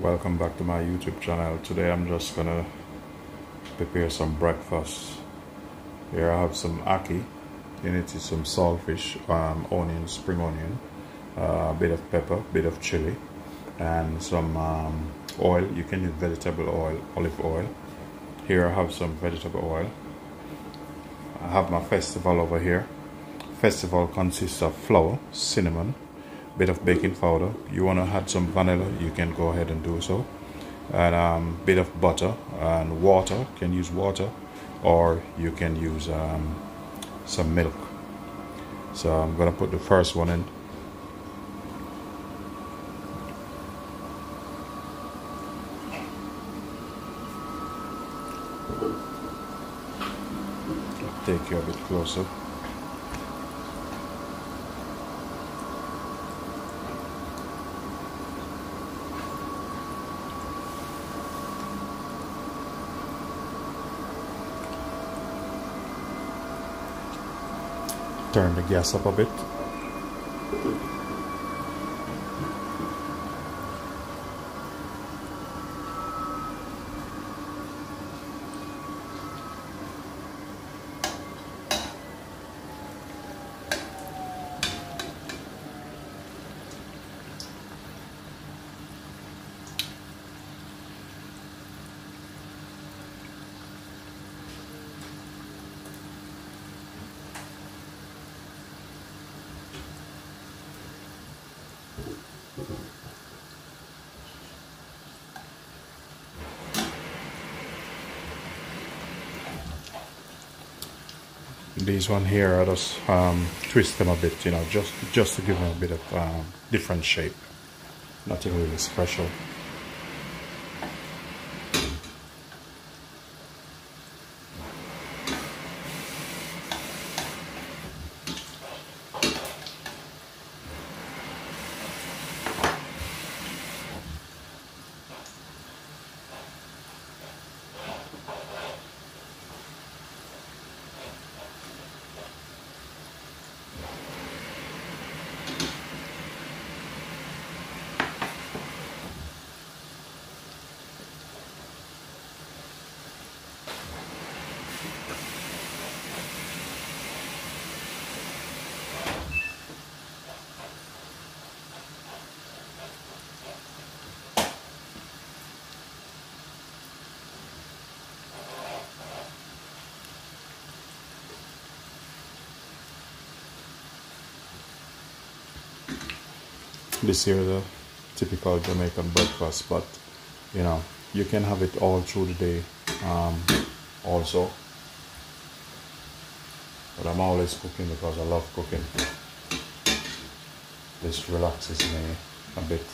welcome back to my youtube channel. Today i'm just gonna prepare some breakfast. Here i have some ackee in it is some saltfish um, onion spring onion uh, a bit of pepper bit of chili and some um, oil. You can use vegetable oil olive oil. Here i have some vegetable oil. I have my festival over here. Festival consists of flour cinnamon bit of baking powder. You want to add some vanilla you can go ahead and do so. And um, bit of butter and water can use water or you can use um, some milk. So I'm gonna put the first one in. Take you a bit closer turn the gas up a bit these one here I just um, twist them a bit you know just just to give them a bit of um, different shape. Nothing really special this here the typical Jamaican breakfast but you know you can have it all through the day um, also. But I'm always cooking because I love cooking. This relaxes me a bit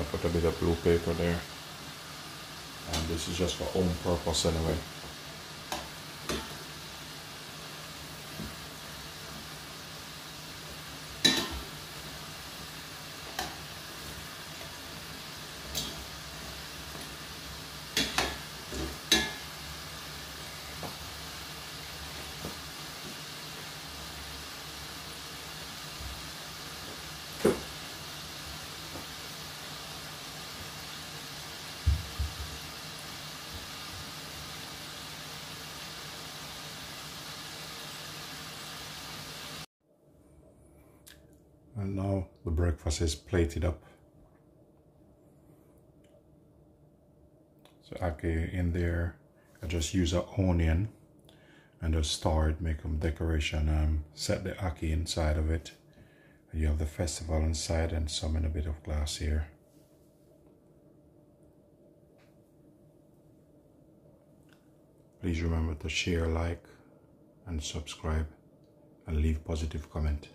gonna put a bit of blue paper there. And this is just for own purpose anyway and now the breakfast is plated up. So ackee in there. I just use an onion and just star it make them decoration um set the ackee inside of it. You have the festival inside and some in a bit of glass here. Please remember to share like and subscribe and leave positive comment